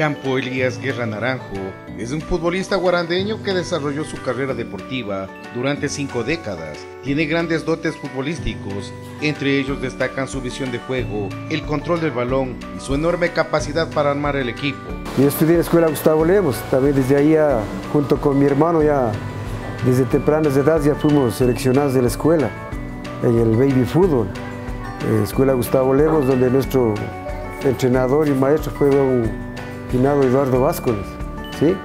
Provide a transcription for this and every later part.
Campo Elías Guerra Naranjo es un futbolista guarandeño que desarrolló su carrera deportiva durante cinco décadas. Tiene grandes dotes futbolísticos, entre ellos destacan su visión de juego, el control del balón y su enorme capacidad para armar el equipo. Yo estudié en la escuela Gustavo Lemos, también desde ahí junto con mi hermano ya desde tempranas edades ya fuimos seleccionados de la escuela en el baby fútbol, eh, escuela Gustavo Lemos donde nuestro entrenador y maestro fue un finado Eduardo Vázquez, ¿sí?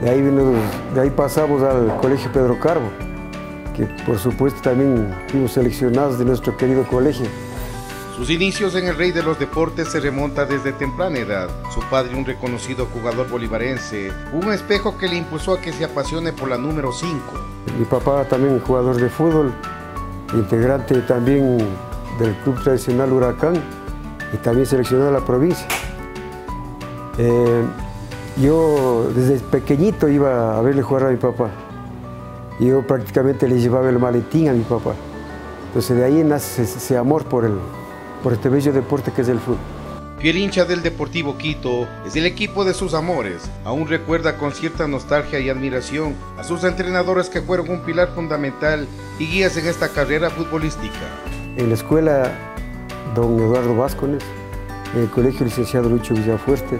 De ahí, de ahí pasamos al Colegio Pedro Carbo, que por supuesto también fuimos seleccionados de nuestro querido colegio. Sus inicios en el rey de los deportes se remonta desde temprana edad. Su padre, un reconocido jugador bolivarense, un espejo que le impulsó a que se apasione por la número 5. Mi papá también jugador de fútbol, integrante también del club tradicional Huracán y también seleccionado de la provincia. Eh, yo desde pequeñito iba a verle jugar a mi papá. Yo prácticamente le llevaba el maletín a mi papá. Entonces de ahí nace ese, amor por, el, por este bello deporte que es el fútbol. Fiel hincha del Deportivo Quito, es el equipo de sus amores. Aún recuerda con cierta nostalgia y admiración a sus entrenadores que fueron un pilar fundamental y guías en esta carrera futbolística. En la escuela, don Eduardo Vázquez, en el colegio licenciado Lucho Villafuerte,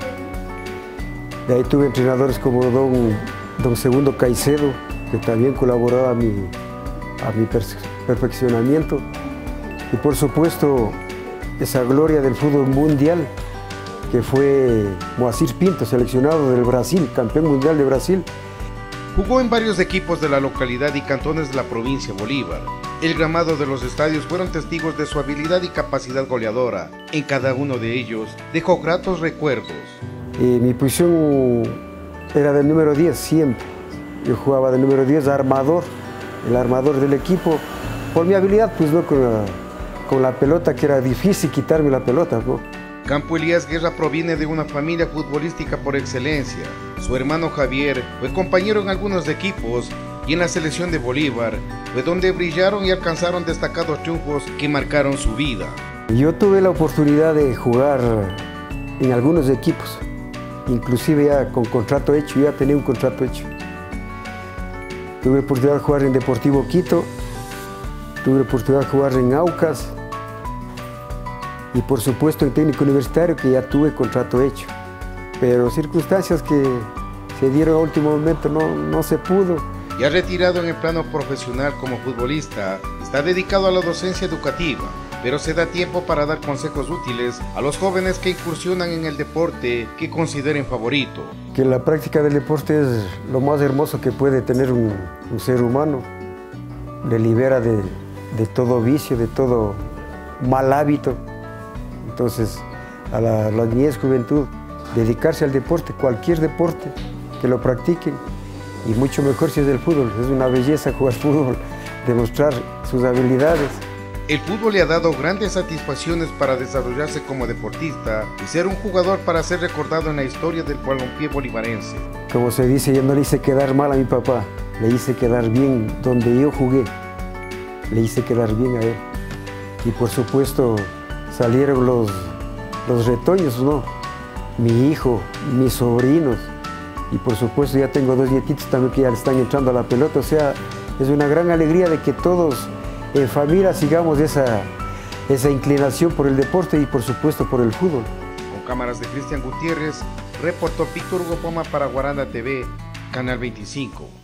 de ahí tuve entrenadores como don, don Segundo Caicedo, que también colaboraba a mi, a mi perfeccionamiento. Y por supuesto, esa gloria del fútbol mundial, que fue Moacir Pinto, seleccionado del Brasil, campeón mundial de Brasil. Jugó en varios equipos de la localidad y cantones de la provincia Bolívar. El gramado de los estadios fueron testigos de su habilidad y capacidad goleadora. En cada uno de ellos dejó gratos recuerdos mi posición era del número 10 siempre. Yo jugaba del número 10, armador, el armador del equipo. Por mi habilidad, pues no con la, con la pelota, que era difícil quitarme la pelota. ¿no? Campo Elías Guerra proviene de una familia futbolística por excelencia. Su hermano Javier fue compañero en algunos equipos y en la selección de Bolívar fue donde brillaron y alcanzaron destacados triunfos que marcaron su vida. Yo tuve la oportunidad de jugar en algunos equipos inclusive ya con contrato hecho, ya tenía un contrato hecho. Tuve oportunidad de jugar en Deportivo Quito, tuve oportunidad de jugar en Aucas y por supuesto en técnico universitario que ya tuve contrato hecho. Pero circunstancias que se dieron a último momento no, no se pudo. Ya retirado en el plano profesional como futbolista, está dedicado a la docencia educativa pero se da tiempo para dar consejos útiles a los jóvenes que incursionan en el deporte que consideren favorito. Que la práctica del deporte es lo más hermoso que puede tener un, ser humano. Le libera de, todo vicio, de todo mal hábito. Entonces, a la, la niñez, juventud, dedicarse al deporte, cualquier deporte, que lo practiquen. Y mucho mejor si es el fútbol. Es una belleza jugar fútbol, demostrar sus habilidades. El fútbol le ha dado grandes satisfacciones para desarrollarse como deportista y ser un jugador para ser recordado en la historia del balompié bolivarense. Como se dice, yo no le hice quedar mal a mi papá, le hice quedar bien donde yo jugué, le hice quedar bien a él. Y por supuesto salieron los, los retoños, ¿no? Mi hijo, mis sobrinos, y por supuesto ya tengo dos nietitos también que ya le están entrando a la pelota, o sea, es una gran alegría de que todos en familia sigamos esa, esa inclinación por el deporte y por supuesto por el fútbol. Con cámaras de Cristian Gutiérrez, reportó Víctor Poma para Guaranda TV, Canal 25.